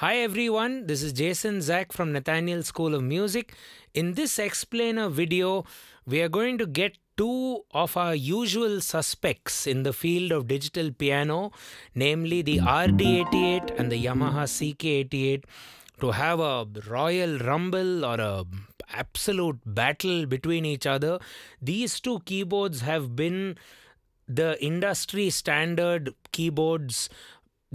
Hi everyone, this is Jason Zac from Nathaniel School of Music. In this explainer video, we are going to get two of our usual suspects in the field of digital piano, namely the RD88 and the Yamaha CK88, to have a royal rumble or a absolute battle between each other. These two keyboards have been the industry standard keyboards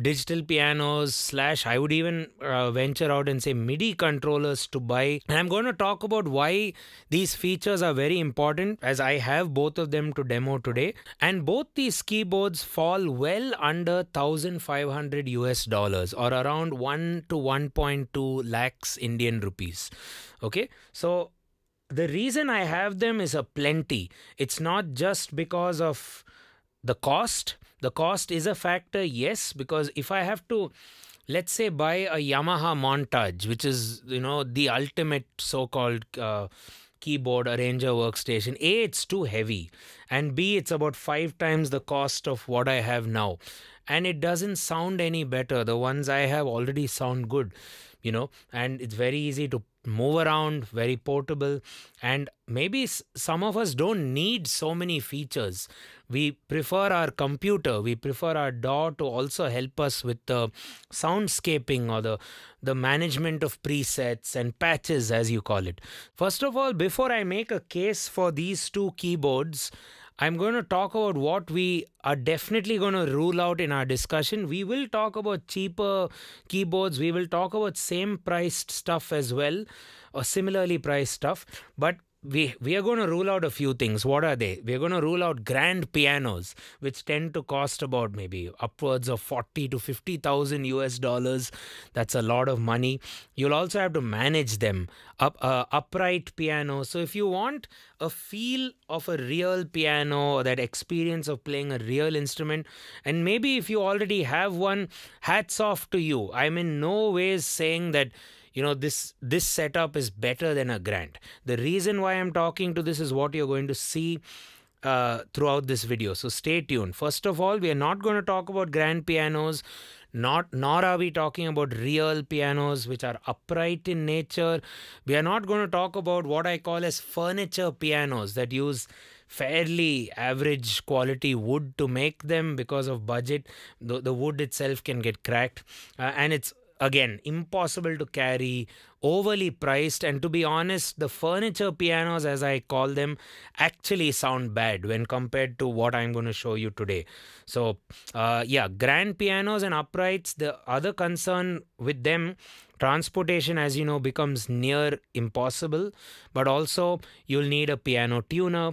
digital pianos slash i would even uh, venture out and say midi controllers to buy. And i'm going to talk about why these features are very important as i have both of them to demo today. And both these keyboards fall well under 1500 us dollars or around 1 to 1.2 lakhs indian rupees. Okay? So the reason i have them is a plenty it's not just because of the cost the cost is a factor yes because if i have to let's say buy a yamaha montage which is you know the ultimate so called uh, keyboard arranger workstation a it's too heavy and b it's about 5 times the cost of what i have now. And it doesn't sound any better. The ones i have already sound good you know and it's very easy to move around very portable and maybe some of us don't need so many features. We prefer our computer we prefer our DAW to also help us with the soundscaping or the the management of presets and patches as you call it. First of all before i make a case for these two keyboards I'm going to talk about what we are definitely going to rule out in our discussion. We will talk about cheaper keyboards. We will talk about same priced stuff as well, or similarly priced stuff. But we we are going to rule out a few things. What are they? We're going to rule out grand pianos which tend to cost about maybe upwards of 40 to 50000 us dollars. That's a lot of money. You'll also have to manage them. Up uh, upright piano. So if you want a feel of a real piano or that experience of playing a real instrument and maybe if you already have one hats off to you. I'm in no ways saying that you know this this setup is better than a grand the reason why i'm talking to this is what you're going to see uh, throughout this video. So stay tuned. First of all we are not going to talk about grand pianos not nor are we talking about real pianos which are upright in nature. We are not going to talk about what i call as furniture pianos that use fairly average quality wood to make them because of budget. The, the wood itself can get cracked uh, and it's again impossible to carry overly priced and to be honest the furniture pianos as i call them actually sound bad when compared to what i'm going to show you today. So uh, yeah grand pianos and uprights the other concern with them transportation as you know becomes near impossible but also you'll need a piano tuner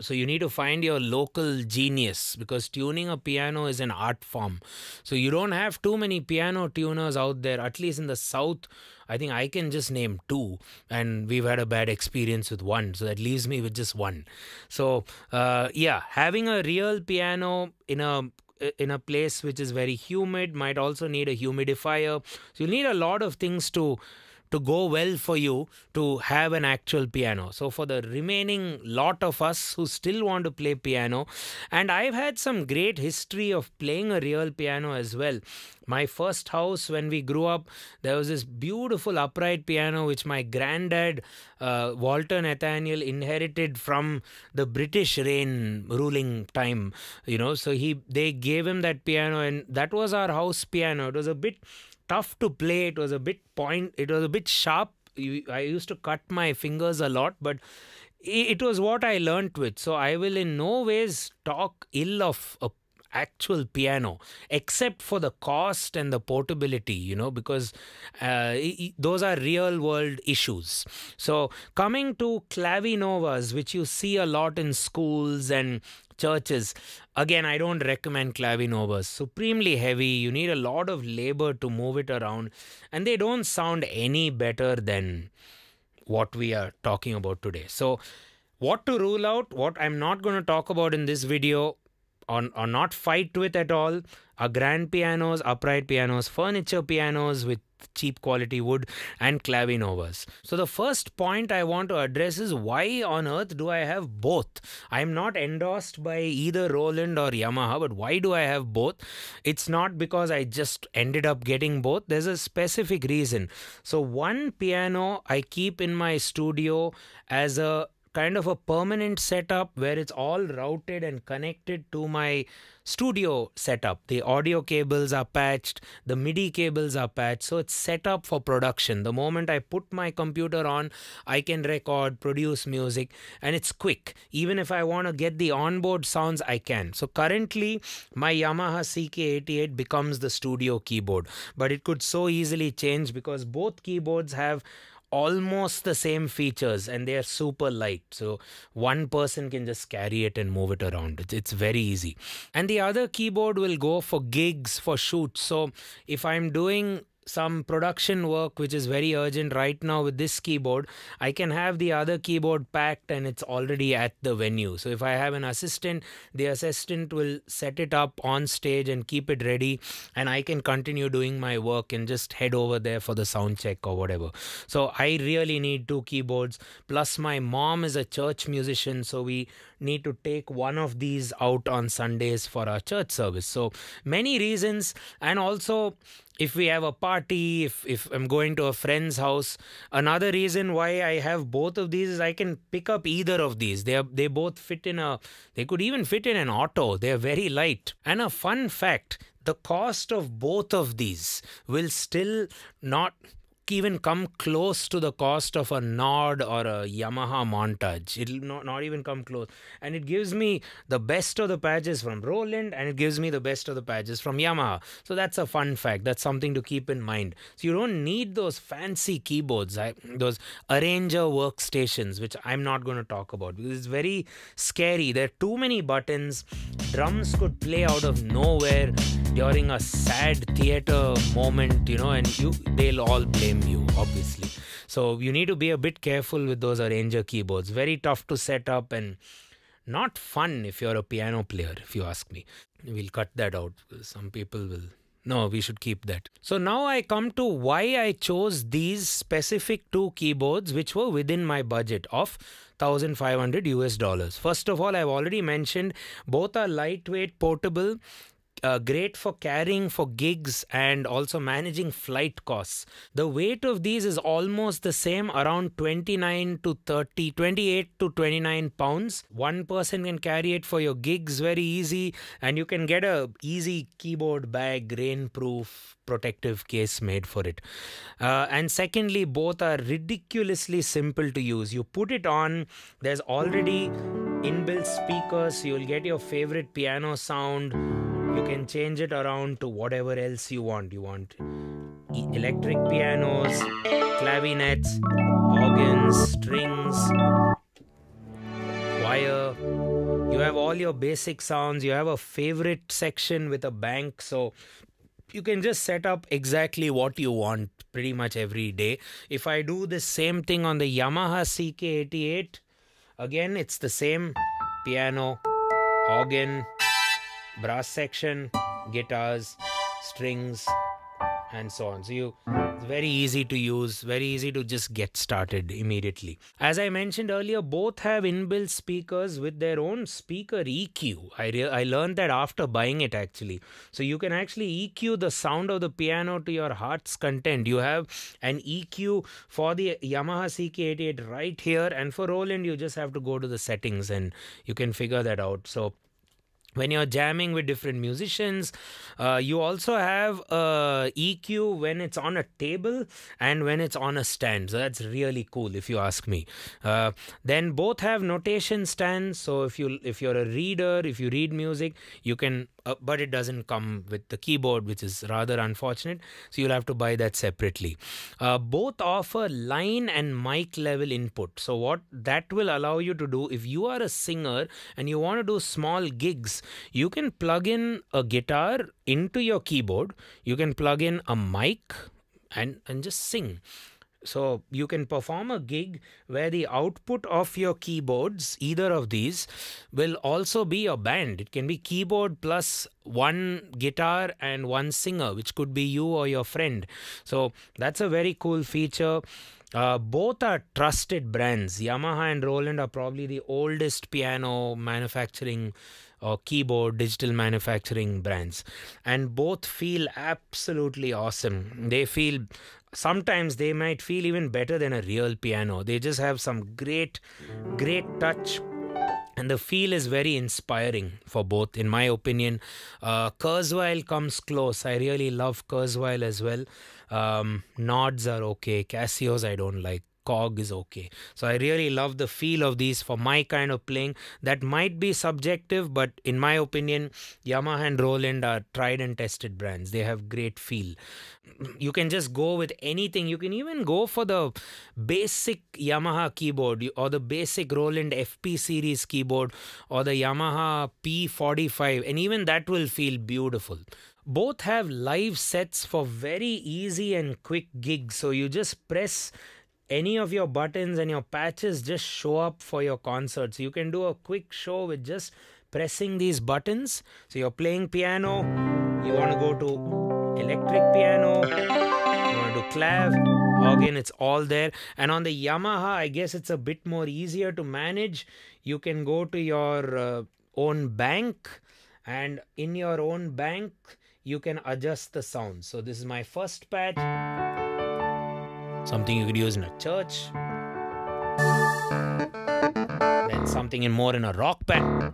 so you need to find your local genius because tuning a piano is an art form. So you don't have too many piano tuners out there at least in the south. I think i can just name two and we've had a bad experience with one. So that leaves me with just one. So uh, yeah having a real piano in a in a place which is very humid might also need a humidifier. So you need a lot of things to to go well for you to have an actual piano. So, for the remaining lot of us who still want to play piano, and I've had some great history of playing a real piano as well. My first house, when we grew up, there was this beautiful upright piano which my granddad, uh, Walter Nathaniel, inherited from the British reign ruling time. You know, so he they gave him that piano, and that was our house piano. It was a bit tough to play. It was a bit point. It was a bit sharp. I used to cut my fingers a lot, but it was what I learnt with. So I will in no ways talk ill of a actual piano except for the cost and the portability you know because uh, those are real world issues so coming to clavinovas which you see a lot in schools and churches. Again i don't recommend clavinovas. Supremely heavy. You need a lot of labor to move it around. And they don't sound any better than what we are talking about today. So what to rule out what i'm not going to talk about in this video or, or not fight with at all are grand pianos, upright pianos, furniture pianos with cheap quality wood and clavinovas. So the first point I want to address is why on earth do I have both? I am not endorsed by either Roland or Yamaha, but why do I have both? It's not because I just ended up getting both. There's a specific reason. So one piano I keep in my studio as a kind of a permanent setup where it's all routed and connected to my studio setup. The audio cables are patched, the MIDI cables are patched, so it's set up for production. The moment I put my computer on, I can record, produce music, and it's quick. Even if I want to get the onboard sounds, I can. So currently, my Yamaha CK88 becomes the studio keyboard, but it could so easily change because both keyboards have almost the same features and they are super light. So one person can just carry it and move it around. It's very easy. And the other keyboard will go for gigs for shoots. So if i'm doing some production work which is very urgent right now with this keyboard, I can have the other keyboard packed and it's already at the venue. So if I have an assistant, the assistant will set it up on stage and keep it ready, and I can continue doing my work and just head over there for the sound check or whatever. So I really need two keyboards. Plus, my mom is a church musician, so we need to take one of these out on Sundays for our church service. So many reasons, and also if we have a party, if, if I'm going to a friend's house. Another reason why I have both of these is I can pick up either of these. They are, they both fit in a they could even fit in an auto. They are very light. And a fun fact, the cost of both of these will still not even come close to the cost of a Nord or a Yamaha montage. It'll not, not even come close. And it gives me the best of the patches from Roland and it gives me the best of the patches from Yamaha. So that's a fun fact. That's something to keep in mind. So you don't need those fancy keyboards, those arranger workstations, which I'm not going to talk about because it's very scary. There are too many buttons. Drums could play out of nowhere during a sad theater moment, you know, and you they'll all blame you, obviously. So you need to be a bit careful with those arranger keyboards. Very tough to set up and not fun if you're a piano player, if you ask me. We'll cut that out. Some people will. No, we should keep that. So now I come to why I chose these specific two keyboards, which were within my budget of 1500 US dollars. First of all, I've already mentioned both are lightweight, portable, uh, great for carrying for gigs and also managing flight costs. The weight of these is almost the same, around 29 to 30, 28 to 29 pounds. One person can carry it for your gigs very easy, and you can get a easy keyboard bag, rainproof, protective case made for it. Uh, and secondly, both are ridiculously simple to use. You put it on, there's already inbuilt speakers, you'll get your favorite piano sound you can change it around to whatever else you want. You want electric pianos, clavinets, organs, strings, choir. You have all your basic sounds. You have a favorite section with a bank. So you can just set up exactly what you want pretty much every day. If I do the same thing on the Yamaha CK88, again, it's the same piano, organ, brass section, guitars, strings, and so on. So you it's very easy to use, very easy to just get started immediately. As I mentioned earlier, both have inbuilt speakers with their own speaker EQ. I I learned that after buying it actually. So you can actually EQ the sound of the piano to your heart's content. You have an EQ for the Yamaha CK88 right here, and for Roland you just have to go to the settings and you can figure that out. So when you're jamming with different musicians uh, you also have a eq when it's on a table and when it's on a stand. So that's really cool if you ask me. Uh, then both have notation stands. So if you if you're a reader if you read music you can uh, but it doesn't come with the keyboard, which is rather unfortunate. So you'll have to buy that separately. Uh, both offer line and mic level input. So what that will allow you to do, if you are a singer and you want to do small gigs, you can plug in a guitar into your keyboard. You can plug in a mic and and just sing So you can perform a gig where the output of your keyboards, either of these, will also be a band. It can be keyboard plus one guitar and one singer, which could be you or your friend. So that's a very cool feature. Uh, both are trusted brands. Yamaha and Roland are probably the oldest piano manufacturing or keyboard digital manufacturing brands and both feel absolutely awesome they feel sometimes they might feel even better than a real piano. They just have some great great touch and the feel is very inspiring for both in my opinion. Uh, kurzweil comes close. I really love kurzweil as well. Um, Nords are okay. Casios i don't like Korg is okay. So I really love the feel of these for my kind of playing. That might be subjective, but in my opinion, Yamaha and Roland are tried and tested brands. They have great feel. You can just go with anything. You can even go for the basic Yamaha keyboard or the basic Roland FP series keyboard or the Yamaha P45, and even that will feel beautiful both have live sets for very easy and quick gigs so you just press any of your buttons and your patches just show up for your concerts. You can do a quick show with just pressing these buttons. So you're playing piano, you want to go to electric piano, you want to do clav, organ, it's all there. And on the Yamaha, I guess it's a bit more easier to manage. You can go to your uh, own bank, and in your own bank, you can adjust the sound. So this is my first patch something you could use in a church, then something in more in a rock band,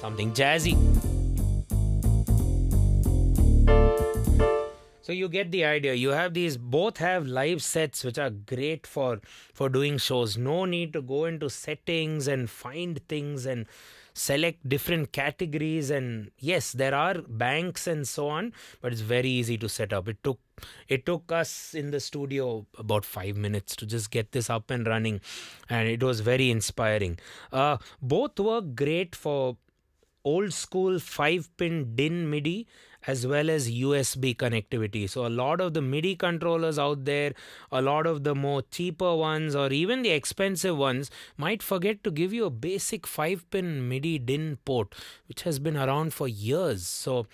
something jazzy. So you get the idea. You have these both have live sets which are great for for doing shows. No need to go into settings and find things and select different categories and yes there are banks and so on but it's very easy to set up. It took it took us in the studio about five minutes to just get this up and running and it was very inspiring. Uh, both work great for old school 5 pin din midi as well as USB connectivity. So, a lot of the MIDI controllers out there, a lot of the more cheaper ones, or even the expensive ones, might forget to give you a basic 5 pin MIDI DIN port, which has been around for years. So,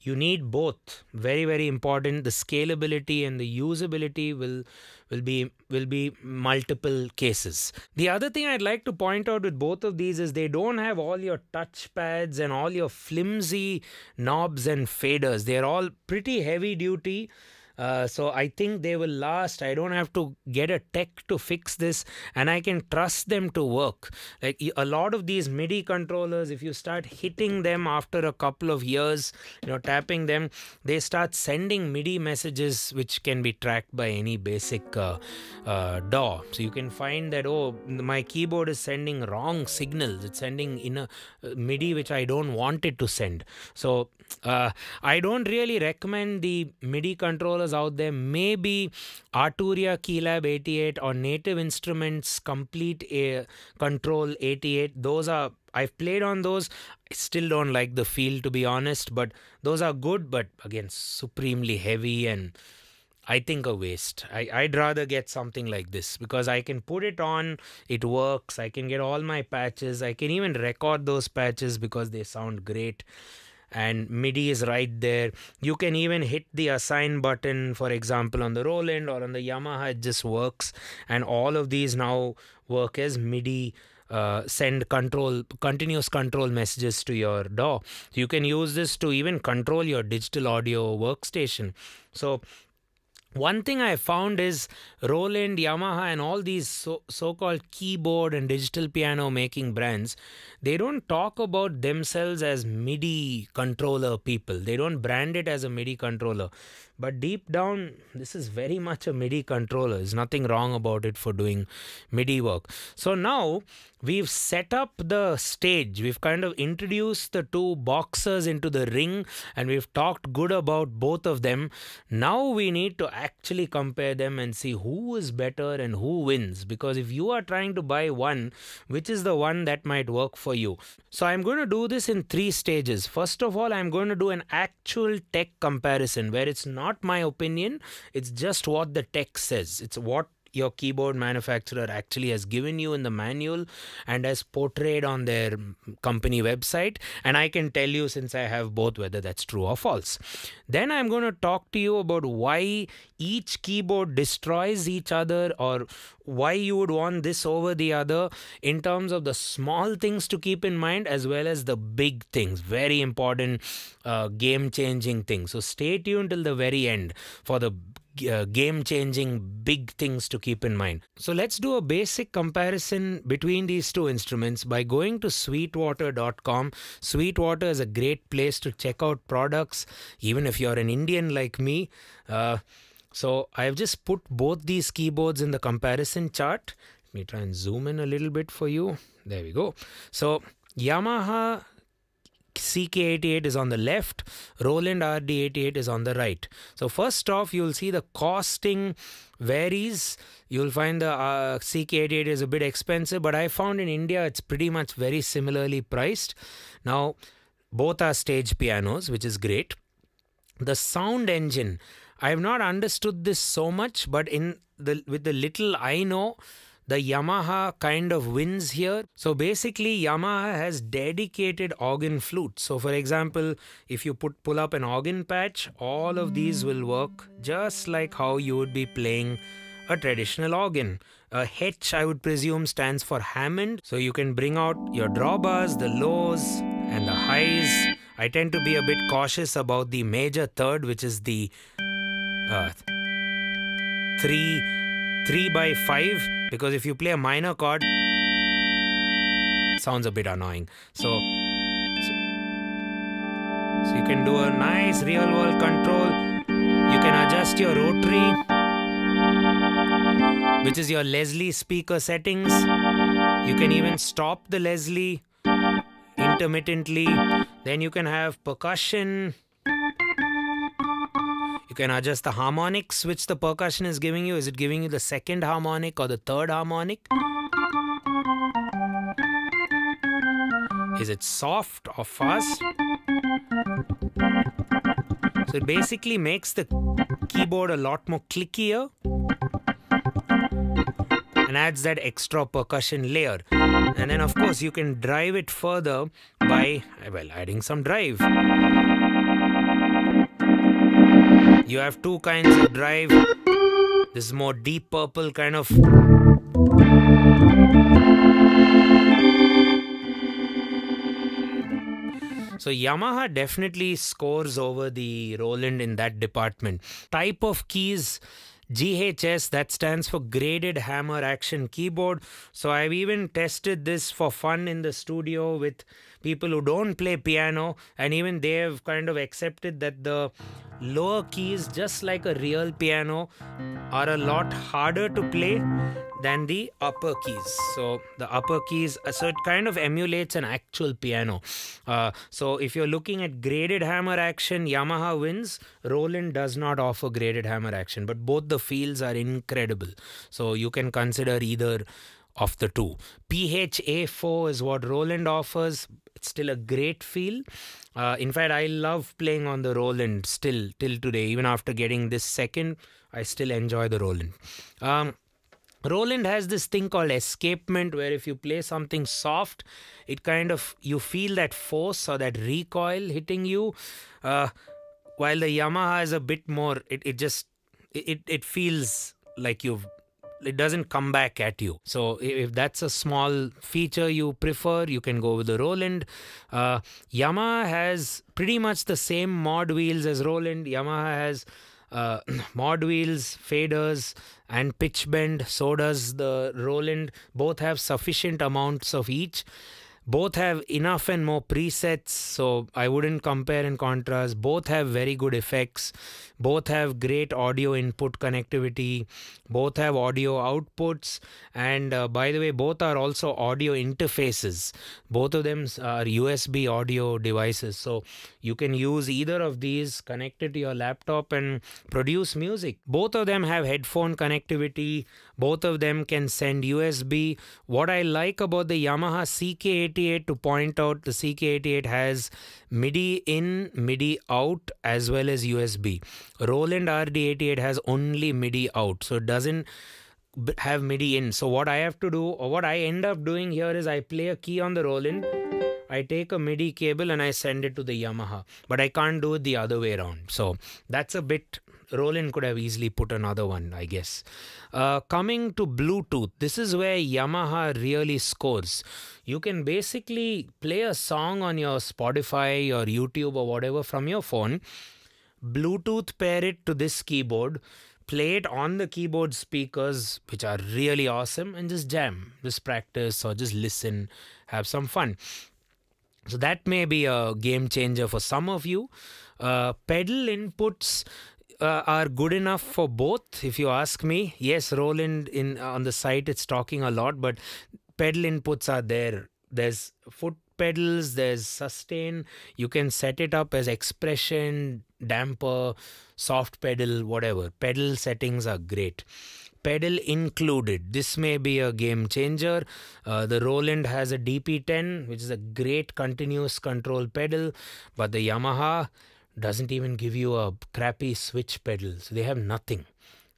you need both. Very very important. The scalability and the usability will will be will be multiple cases. The other thing i'd like to point out with both of these is they don't have all your touch pads and all your flimsy knobs and faders. They're all pretty heavy duty uh, so I think they will last. I don't have to get a tech to fix this, and I can trust them to work. Like a lot of these MIDI controllers, if you start hitting them after a couple of years, you know, tapping them, they start sending MIDI messages which can be tracked by any basic uh, uh, DAW. So you can find that oh, my keyboard is sending wrong signals. It's sending in a uh, MIDI which I don't want it to send. So uh, I don't really recommend the MIDI controllers out there. Maybe Arturia Keylab 88 or Native Instruments Komplete A- Control 88. Those are I've played on those. I still don't like the feel to be honest, but those are good. But again, supremely heavy and I think a waste. I, I'd rather get something like this because I can put it on, it works. I can get all my patches. I can even record those patches because they sound great and MIDI is right there. You can even hit the assign button, for example, on the Roland or on the Yamaha, it just works. And all of these now work as MIDI. Uh, send control continuous control messages to your DAW. You can use this to even control your digital audio workstation. So one thing I found is Roland, Yamaha, and all these so, so-called keyboard and digital piano making brands, they don't talk about themselves as MIDI controller people. They don't brand it as a MIDI controller. But deep down, this is very much a MIDI controller. There's nothing wrong about it for doing MIDI work. So now we've set up the stage. We've kind of introduced the two boxers into the ring and we've talked good about both of them. Now we need to actually compare them and see who is better and who wins. Because if you are trying to buy one, which is the one that might work for you? So I'm going to do this in three stages. First of all, I'm going to do an actual tech comparison where it's not my opinion, it's just what the tech says. It's what your keyboard manufacturer actually has given you in the manual and has portrayed on their company website. And i can tell you since i have both whether that's true or false. Then i'm going to talk to you about why each keyboard destroys each other or why you would want this over the other in terms of the small things to keep in mind as well as the big things. Very important uh, game changing things. So stay tuned till the very end for the uh, game changing big things to keep in mind. So let's do a basic comparison between these two instruments by going to sweetwater.com. Sweetwater is a great place to check out products, even if you're an Indian like me. Uh, so I've just put both these keyboards in the comparison chart. Let me try and zoom in a little bit for you. There we go. So Yamaha CK88 is on the left, Roland RD88 is on the right. So first off, you'll see the costing varies. You'll find the uh, CK88 is a bit expensive, but I found in India it's pretty much very similarly priced. Now, both are stage pianos, which is great. The sound engine, I have not understood this so much, but in the with the little I know, the Yamaha kind of wins here. So basically Yamaha has dedicated organ flutes. So for example, if you put pull up an organ patch, all of these will work just like how you would be playing a traditional organ. A H, I would presume, stands for Hammond. So you can bring out your drawbars, the lows, and the highs. I tend to be a bit cautious about the major third, which is the uh, 3 3 by 5 because if you play a minor chord sounds a bit annoying. So, so you can do a nice real world control. You can adjust your rotary which is your Leslie speaker settings. You can even stop the Leslie intermittently. Then you can have percussion can adjust the harmonics which the percussion is giving you. Is it giving you the second harmonic or the third harmonic? Is it soft or fast? So it basically makes the keyboard a lot more clickier and adds that extra percussion layer. And then of course you can drive it further by well adding some drive. You have two kinds of drive. This is more deep purple kind of. So Yamaha definitely scores over the Roland in that department. Type of keys GHS that stands for graded hammer action keyboard. So I've even tested this for fun in the studio with people who don't play piano and even they have kind of accepted that the lower keys just like a real piano are a lot harder to play than the upper keys so the upper keys uh, so it kind of emulates an actual piano uh, so if you're looking at graded hammer action yamaha wins roland does not offer graded hammer action but both the feels are incredible so you can consider either of the two. PHA4 is what Roland offers. It's still a great feel. Uh, in fact, I love playing on the Roland still till today. Even after getting this second, I still enjoy the Roland. Um, Roland has this thing called escapement where if you play something soft, it kind of you feel that force or that recoil hitting you. Uh, while the Yamaha is a bit more, it, it just it, it feels like you've it doesn't come back at you. So if that's a small feature you prefer, you can go with the Roland. Uh, Yamaha has pretty much the same mod wheels as Roland. Yamaha has uh, mod wheels, faders, and pitch bend. So does the Roland. Both have sufficient amounts of each. Both have enough and more presets so i wouldn't compare and contrast. Both have very good effects. Both have great audio input connectivity. Both have audio outputs. And uh, by the way both are also audio interfaces. Both of them are usb audio devices. So you can use either of these connected to your laptop and produce music. Both of them have headphone connectivity both of them can send usb what i like about the yamaha ck88 to point out the ck88 has midi in midi out as well as usb Roland RD88 has only MIDI out, so it doesn't have MIDI in. So what I have to do, or what I end up doing here is I play a key on the Roland, I take a MIDI cable and I send it to the Yamaha, but I can't do it the other way around. So that's a bit. Roland could have easily put another one, I guess. Uh, coming to Bluetooth, this is where Yamaha really scores. You can basically play a song on your Spotify or YouTube or whatever from your phone Bluetooth pair it to this keyboard, play it on the keyboard speakers, which are really awesome, and just jam, just practice or just listen, have some fun. So that may be a game changer for some of you. Uh, pedal inputs uh, are good enough for both, if you ask me. Yes, Roland in on the site it's talking a lot, but pedal inputs are there. There's foot pedals, there's sustain. You can set it up as expression, damper, soft pedal, whatever. Pedal settings are great. Pedal included. This may be a game changer. Uh, the Roland has a DP10, which is a great continuous control pedal, but the Yamaha doesn't even give you a crappy switch pedal. So they have nothing.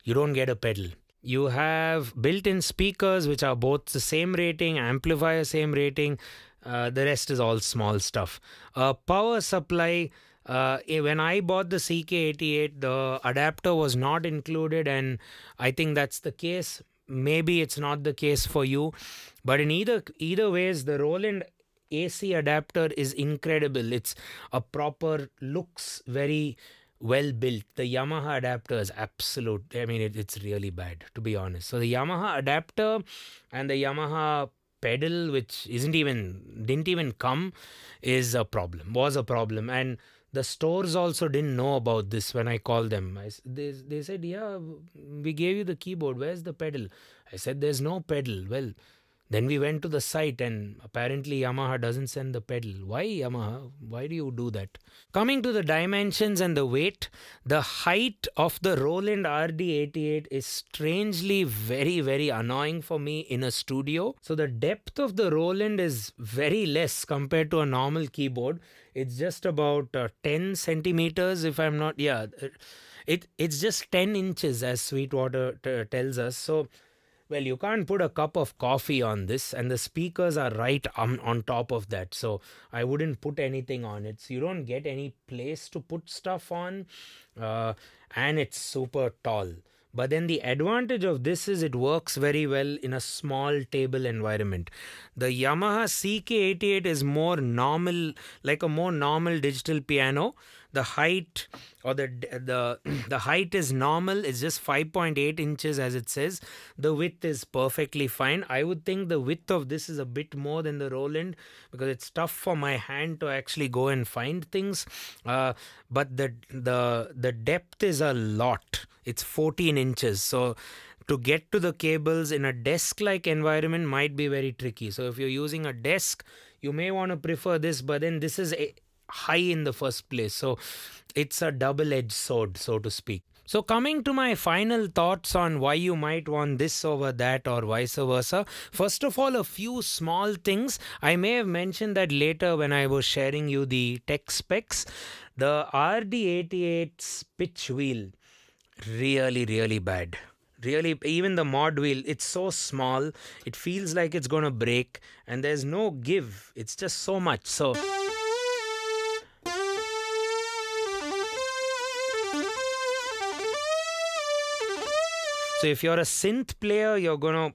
You don't get a pedal. You have built in speakers, which are both the same rating, amplifier same rating, uh, the rest is all small stuff. Uh, power supply. Uh, eh, when I bought the CK88, the adapter was not included, and I think that's the case. Maybe it's not the case for you, but in either either ways, the Roland AC adapter is incredible. It's a proper looks very well built. The Yamaha adapter is absolute. I mean, it, it's really bad to be honest. So the Yamaha adapter and the Yamaha pedal which isn't even didn't even come is a problem was a problem and the stores also didn't know about this when i called them I, they, they said yeah we gave you the keyboard where's the pedal i said there's no pedal well then we went to the site and apparently Yamaha doesn't send the pedal. Why Yamaha? Why do you do that? Coming to the dimensions and the weight, the height of the Roland RD88 is strangely very, very annoying for me in a studio. So the depth of the Roland is very less compared to a normal keyboard. It's just about uh, 10 centimeters if I'm not, yeah. It, it's just 10 inches as Sweetwater t- tells us. So well, you can't put a cup of coffee on this, and the speakers are right on, on top of that. So I wouldn't put anything on it. So you don't get any place to put stuff on, uh, and it's super tall. But then the advantage of this is it works very well in a small table environment. The Yamaha CK88 is more normal, like a more normal digital piano the height or the the the height is normal it's just 5.8 inches as it says. The width is perfectly fine. I would think the width of this is a bit more than the roland because it's tough for my hand to actually go and find things. Uh, but the the the depth is a lot. It's 14 inches. So to get to the cables in a desk like environment might be very tricky. So if you're using a desk you may want to prefer this but then this is a high in the first place. So it's a double edged sword, so to speak. So, coming to my final thoughts on why you might want this over that or vice versa. First of all, a few small things. I may have mentioned that later when I was sharing you the tech specs. The RD88's pitch wheel, really, really bad. Really, even the mod wheel, it's so small, it feels like it's gonna break, and there's no give. It's just so much. So. So if you're a synth player, you're gonna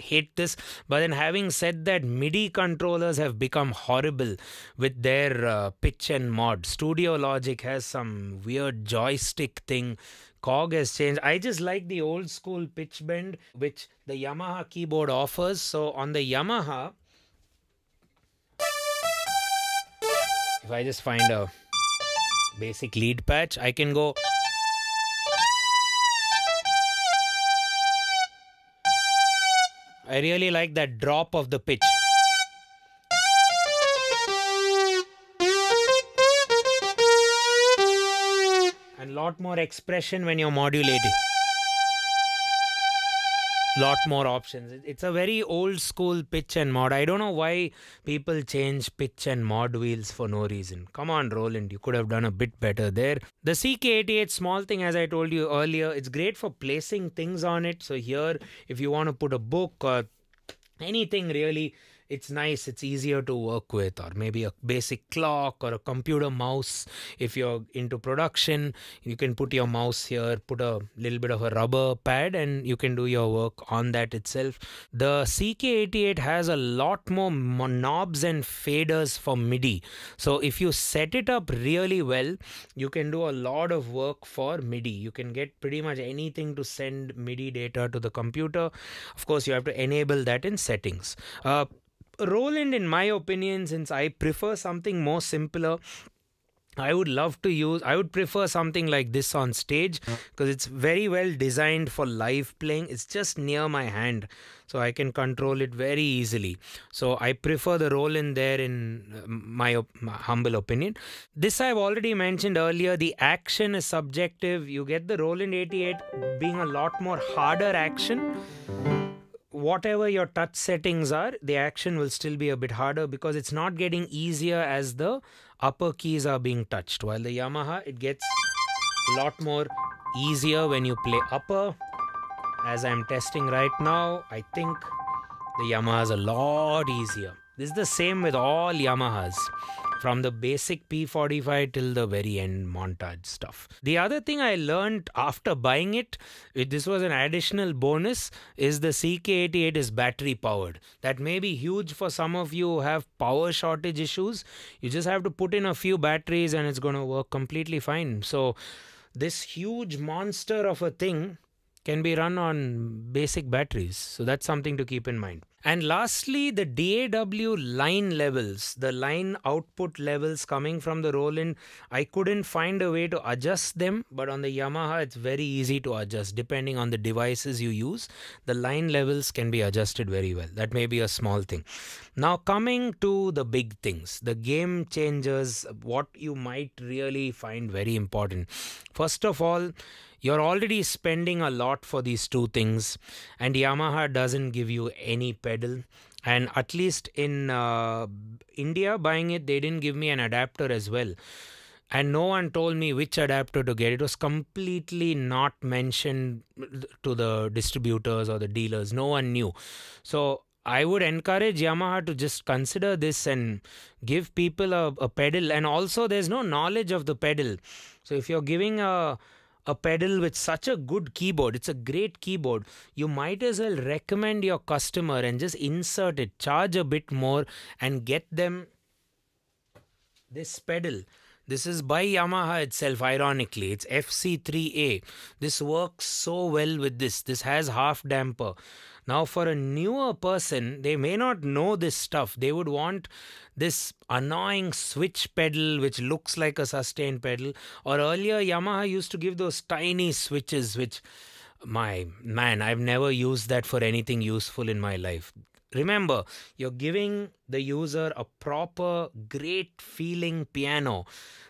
hate this. But then, having said that, MIDI controllers have become horrible with their uh, pitch and mod. Studio Logic has some weird joystick thing. Korg has changed. I just like the old school pitch bend which the Yamaha keyboard offers. So on the Yamaha, if I just find a basic lead patch, I can go. I really like that drop of the pitch. And lot more expression when you're modulating lot more options. It's a very old school pitch and mod. I don't know why people change pitch and mod wheels for no reason. Come on, Roland, you could have done a bit better there. The CK88 small thing, as I told you earlier, it's great for placing things on it. So here, if you want to put a book or anything really it's nice it's easier to work with or maybe a basic clock or a computer mouse. If you're into production you can put your mouse here put a little bit of a rubber pad and you can do your work on that itself. The ck88 has a lot more knobs and faders for midi. So if you set it up really well you can do a lot of work for midi. You can get pretty much anything to send midi data to the computer. Of course you have to enable that in settings. Uh, Roland, in my opinion, since I prefer something more simpler, I would love to use, I would prefer something like this on stage because it's very well designed for live playing. It's just near my hand, so I can control it very easily. So I prefer the Roland there, in uh, my, my humble opinion. This I've already mentioned earlier. The action is subjective. You get the Roland 88 being a lot more harder action whatever your touch settings are, the action will still be a bit harder because it's not getting easier as the upper keys are being touched. While the Yamaha, it gets a lot more easier when you play upper. As I'm testing right now, I think the Yamaha is a lot easier. This is the same with all Yamahas from the basic P45 till the very end montage stuff. The other thing I learned after buying it, this was an additional bonus, is the CK88 is battery powered. That may be huge for some of you who have power shortage issues. You just have to put in a few batteries and it's going to work completely fine. So this huge monster of a thing can be run on basic batteries. So that's something to keep in mind. And lastly, the DAW line levels, the line output levels coming from the Roland, I couldn't find a way to adjust them, but on the Yamaha, it's very easy to adjust depending on the devices you use. The line levels can be adjusted very well. That may be a small thing. Now, coming to the big things, the game changers, what you might really find very important. First of all, you're already spending a lot for these two things, and Yamaha doesn't give you any pedal. And at least in uh, India, buying it, they didn't give me an adapter as well. And no one told me which adapter to get. It was completely not mentioned to the distributors or the dealers. No one knew. So I would encourage Yamaha to just consider this and give people a, a pedal. And also, there's no knowledge of the pedal. So if you're giving a a pedal with such a good keyboard, it's a great keyboard, you might as well recommend your customer and just insert it, charge a bit more, and get them this pedal. This is by Yamaha itself, ironically. It's FC3A. This works so well with this. This has half damper. Now, for a newer person, they may not know this stuff. They would want this annoying switch pedal which looks like a sustain pedal. Or earlier, Yamaha used to give those tiny switches, which, my man, I've never used that for anything useful in my life. Remember, you're giving the user a proper, great feeling piano.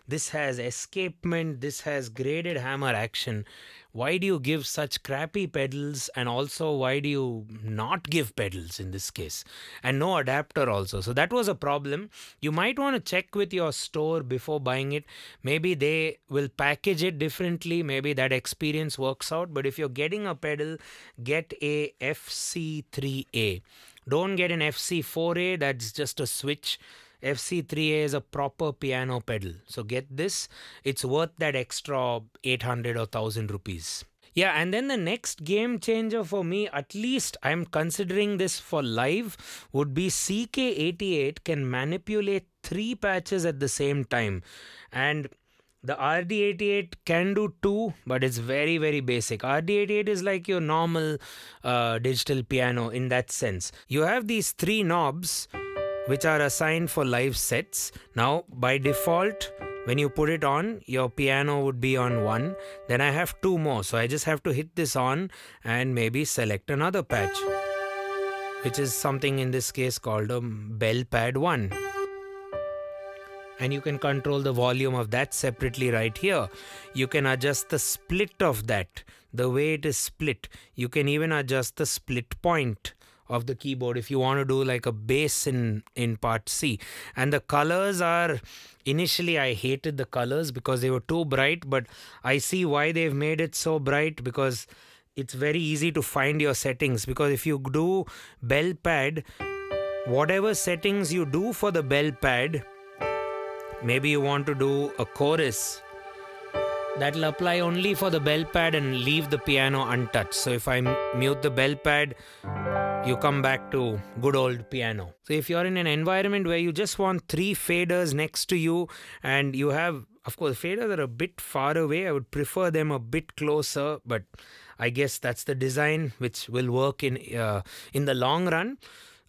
This has escapement, this has graded hammer action, why do you give such crappy pedals and also why do you not give pedals in this case? And no adapter also. So that was a problem. You might want to check with your store before buying it. Maybe they will package it differently. Maybe that experience works out. But if you're getting a pedal get a fc3a don't get an fc4a that's just a switch FC3A is a proper piano pedal. So get this, it's worth that extra 800 or 1000 rupees. Yeah, and then the next game changer for me, at least I'm considering this for live, would be CK88 can manipulate three patches at the same time. And the RD88 can do two, but it's very, very basic. RD88 is like your normal uh, digital piano in that sense. You have these three knobs which are assigned for live sets. Now, by default, when you put it on, your piano would be on one. Then I have two more. So I just have to hit this on and maybe select another patch, which is something in this case called a bell pad 1 and you can control the volume of that separately right here. You can adjust the split of that, the way it is split. You can even adjust the split point of the keyboard if you want to do like a bass in in part C and the colors are initially I hated the colors because they were too bright but I see why they've made it so bright because it's very easy to find your settings because if you do bell pad whatever settings you do for the bell pad Maybe you want to do a chorus. That'll apply only for the bell pad and leave the piano untouched. So if I mute the bell pad, you come back to good old piano. So if you're in an environment where you just want three faders next to you and you have, of course, faders are a bit far away, I would prefer them a bit closer, but I guess that's the design which will work in uh, in the long run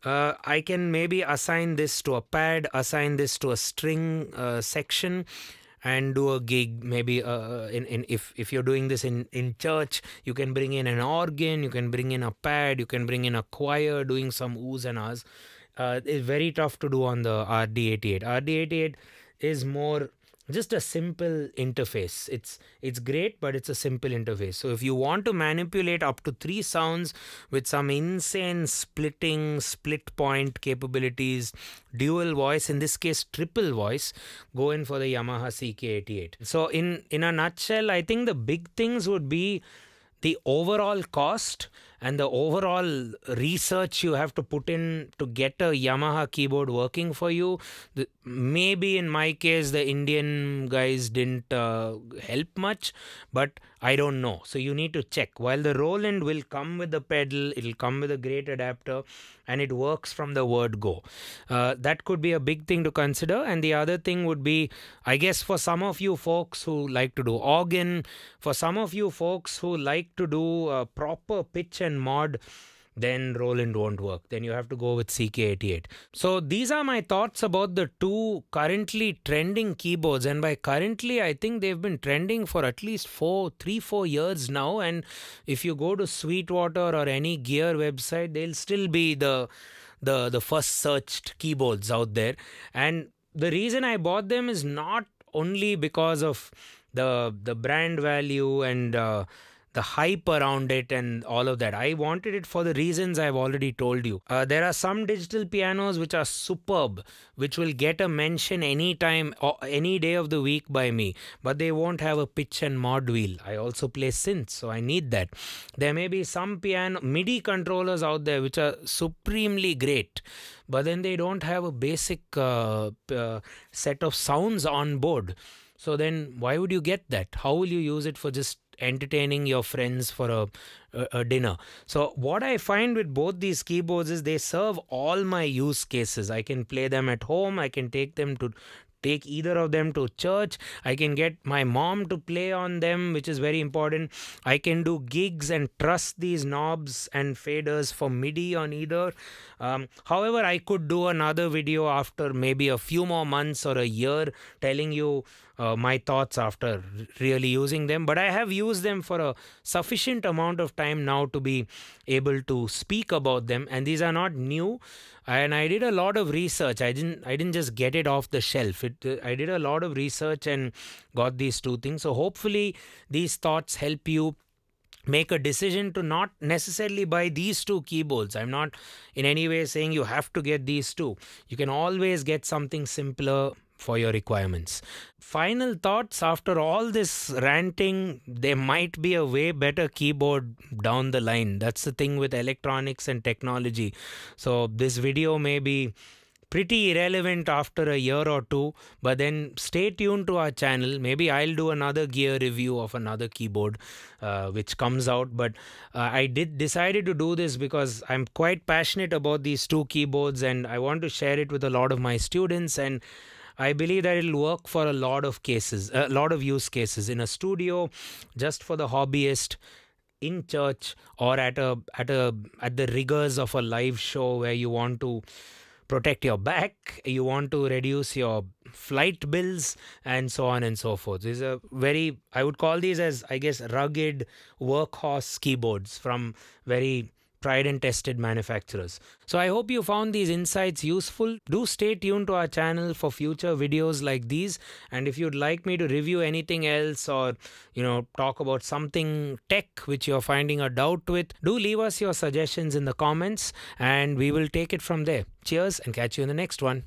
uh, I can maybe assign this to a pad, assign this to a string uh, section and do a gig maybe uh, uh, in, in if if you're doing this in in church you can bring in an organ you can bring in a pad you can bring in a choir doing some oohs and ahs. Uh, it's very tough to do on the rd88 rd88 is more just a simple interface. It's it's great but it's a simple interface. So if you want to manipulate up to three sounds with some insane splitting split point capabilities dual voice in this case triple voice go in for the yamaha ck88 so in in a nutshell i think the big things would be the overall cost and the overall research you have to put in to get a Yamaha keyboard working for you. The, maybe in my case, the Indian guys didn't uh, help much, but I don't know. So you need to check. While the Roland will come with the pedal, it'll come with a great adapter and it works from the word go. Uh, that could be a big thing to consider. And the other thing would be, I guess, for some of you folks who like to do organ, for some of you folks who like to do uh, proper pitch and and mod then Roland won't work. Then you have to go with CK88. So these are my thoughts about the two currently trending keyboards. And by currently, I think they've been trending for at least four, three, four years now. And if you go to Sweetwater or any gear website, they'll still be the the the first searched keyboards out there. And the reason I bought them is not only because of the the brand value and uh, the hype around it and all of that. I wanted it for the reasons I've already told you. Uh, there are some digital pianos which are superb, which will get a mention anytime or any day of the week by me, but they won't have a pitch and mod wheel. I also play synths, so I need that. There may be some piano MIDI controllers out there which are supremely great, but then they don't have a basic uh, uh, set of sounds on board. So then, why would you get that? How will you use it for just entertaining your friends for a, a, a, dinner. So, what I find with both these keyboards is they serve all my use cases. I can play them at home, I can take them to take either of them to church. I can get my mom to play on them, which is very important. I can do gigs and trust these knobs and faders for MIDI on either. Um, however, I could do another video after maybe a few more months or a year telling you uh, my thoughts after really using them. But I have used them for a sufficient amount of time now to be able to speak about them. And these are not new. And I did a lot of research. I didn't. I didn't just get it off the shelf. It. Uh, I did a lot of research and got these two things. So hopefully these thoughts help you make a decision to not necessarily buy these two keyboards. I'm not in any way saying you have to get these two. You can always get something simpler for your requirements. Final thoughts after all this ranting, there might be a way better keyboard down the line. That's the thing with electronics and technology. So, this video may be pretty irrelevant after a year or two but then stay tuned to our channel maybe i'll do another gear review of another keyboard uh, which comes out but uh, i did decided to do this because i'm quite passionate about these two keyboards and i want to share it with a lot of my students and I believe that it'll work for a lot of cases, a lot of use cases in a studio, just for the hobbyist, in church, or at a at a at the rigors of a live show where you want to protect your back, you want to reduce your flight bills, and so on and so forth. These are very, I would call these as, I guess, rugged workhorse keyboards from very tried and tested manufacturers. So I hope you found these insights useful. Do stay tuned to our channel for future videos like these. And if you'd like me to review anything else or, you know, talk about something tech which you're finding a doubt with, do leave us your suggestions in the comments and we will take it from there. Cheers and catch you in the next one.